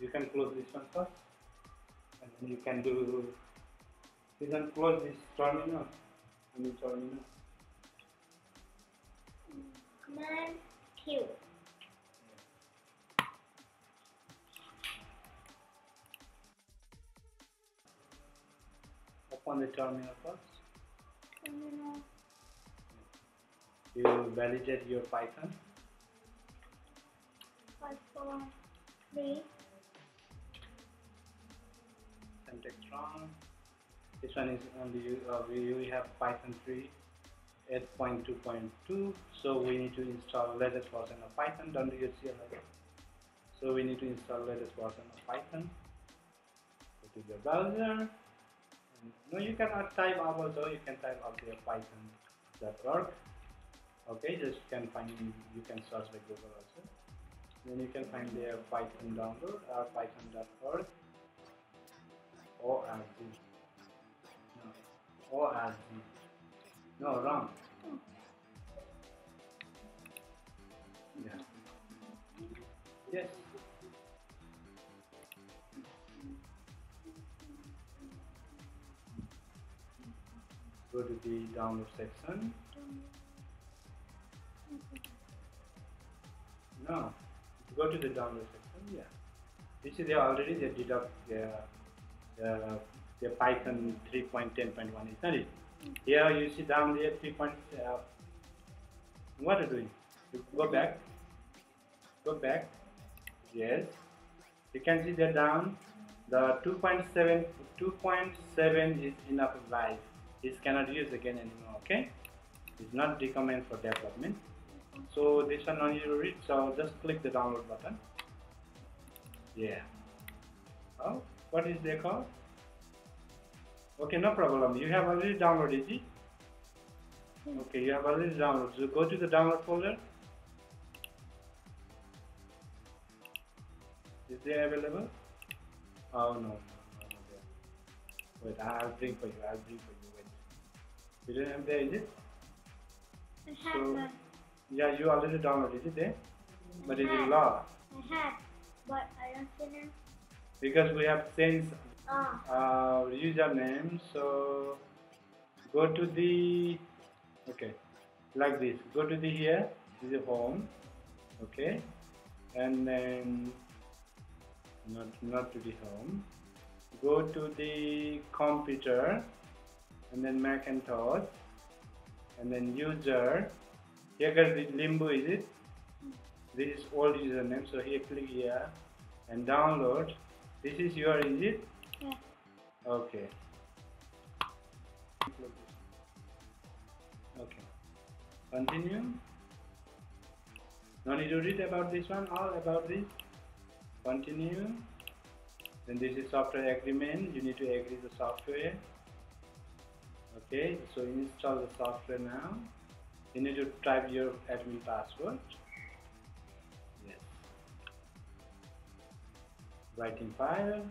you can close this one first. And then you can do you can close this terminal. I mean terminal. Command Q. Open the terminal first. Terminal. You validate your Python. Python 3 strong. This one is on uh, we, have Python 3 8.2.2 so we need to install latest version of Python. WCLS so we need to install latest version of Python go to the browser. And no you cannot type our though. You can type out there python.org okay just can find you can search by Google also. Then you can find their Python download uh, or python.org org no org no wrong. Yeah. Yes. Go to the download section. No. Go to the download section yeah. See they already they deduct their the, the python 3.10.1 is not it. Here you see down there 3. Point, uh, what are doing? You go back. Go back. Yes. You can see that down the 2.7 2.7 is enough life this cannot use again anymore okay? It's not recommended for development. So this one on you read so just click the download button. Yeah. Oh what is they called okay no problem. You have already downloaded it okay you have already downloaded. So go to the download folder. Is there available? Oh no no no, no wait i'll bring for you i'll bring for you wait. You don't have there is it? I So- yeah you already downloaded it there but it is I is had. law I have, but I don't see now. Because we have changed our uh, username so go to the okay like this. Go to the here this is home okay? And then not not to the home. Go to the computer and then Macintosh and then user. Here the limbo is it? This is old username so here click here and download this is your is it yeah. Okay. Okay. Continue. No need to read about this one, all about this. Continue. Then this is software agreement. You need to agree the software. Okay, so install the software now. You need to type your admin password. Writing file.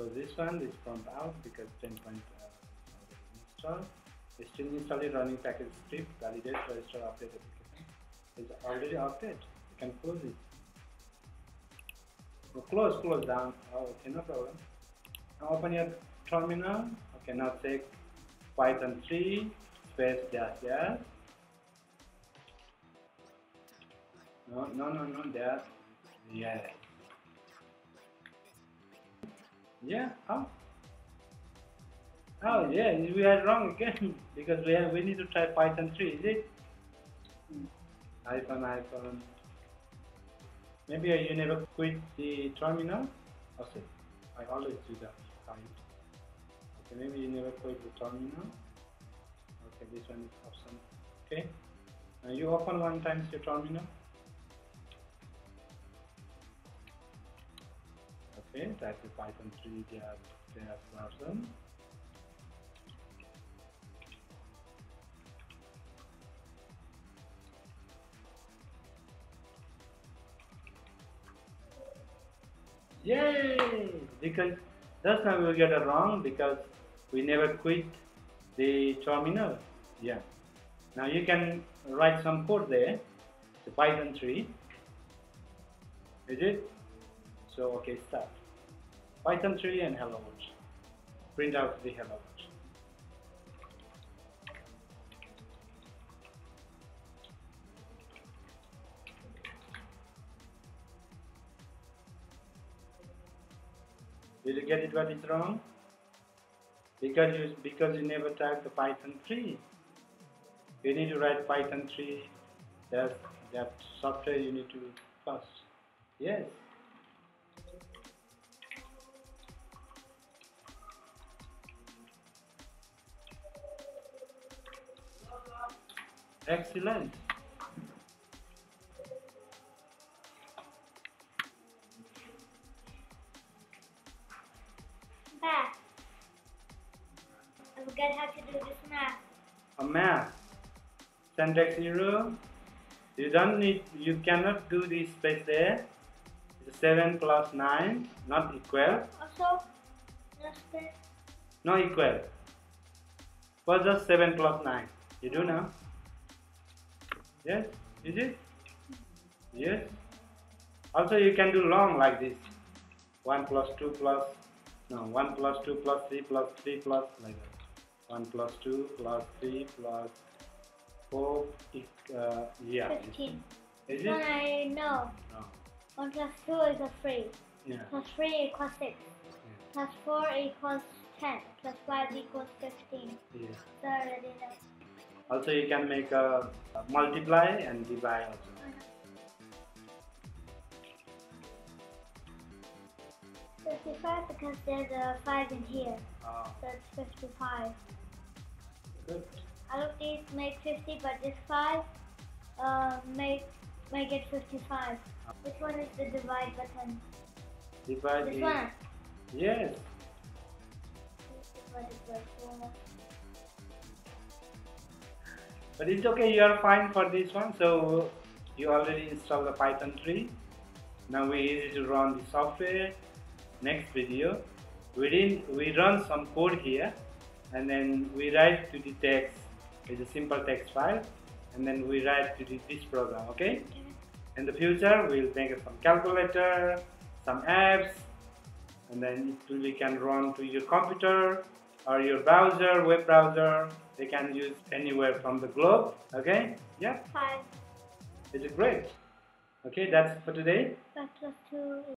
close this one, this pump out because 10 point uh, installed. It's still installing running package script, validate, register, update application. It's already updated. You can close it. Oh, close, close down. Oh, okay, no problem. Now open your terminal. Okay, now check Python 3 space dash dash. No, no, no, no, dash. yeah Yeah, how? Oh yeah, we are wrong again because we have we need to try Python 3, is it? iPhone, iPhone. Maybe you never quit the terminal. Okay, I always do that. Okay, maybe you never quit the terminal. Okay, this one is option. Okay, now you open one time your terminal. Okay, type the Python 3 dash dash version. Yay! Because that's why we get it wrong because we never quit the terminal. Yeah. Now you can write some code there. So Python 3. Is it? So okay, start. Python 3 and hello world. Print out the hello world. Did you get it what is wrong? Because you because you never typed the Python 3. You need to write Python 3. That that software you need to first. Yes. Excellent. Math. I forget how to do this math. A math. Syntax error. You don't need. You cannot do this space there. It's seven plus nine, not equal. Also. No equal. What's just 7 plus 9? You do now? Yes? Is it? Yes? Also you can do long like this. 1 plus 2 plus, no, 1 plus 2 plus 3 plus 3 plus, like that. 1 plus 2 plus 3 plus 4, e- uh, yeah. 15. Is it? I know. No. 1 plus 2 is a 3. Yeah. Plus 3 equals 6. Plus 4 equals 10. Plus 5 equals 15. yeah. So already know. Also you can make a, a multiply and divide also. Fifty-five because there's a five in here, Uh, so it's fifty-five. good. All of these make fifty, but this five uh, make make it fifty-five. Which one is the divide button? Divide This one. Yes. Divided by four. But it's okay, you are fine for this one. So you already installed the Python 3. Now we easy to run the software. Next video, we didn't, we run some code here, and then we write to the text. It's a simple text file, and then we write to the, this program. Okay. In the future, we'll make some calculator, some apps, and then it we can run to your computer or your browser, web browser. They can use anywhere from the globe. Okay? Yeah, Five. it's great. Okay, that's for today. Two